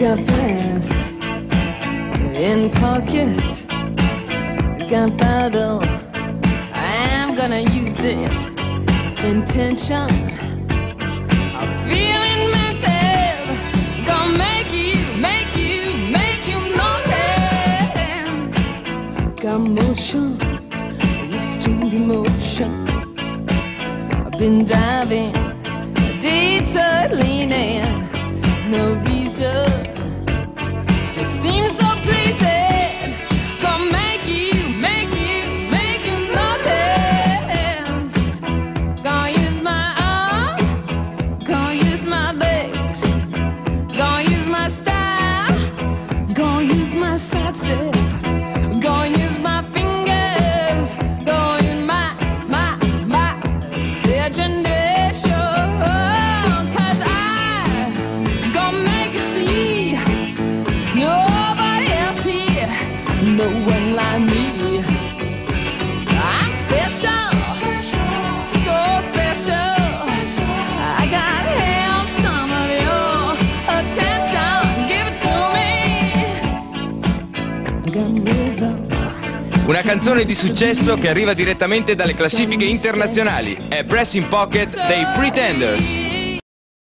got brass in pocket. Gunpowder, I'm gonna use it. Intention, I'm feeling mental. Gonna make you, make you, make you notice. Got motion, restrained emotion. I've been diving, detour gonna make you, make you, make you notice. Gonna use my arm. Gonna use my legs. Gonna use my style, gonna use my Una canzone di successo che arriva direttamente dalle classifiche internazionali. È Pressing Pocket dei Pretenders.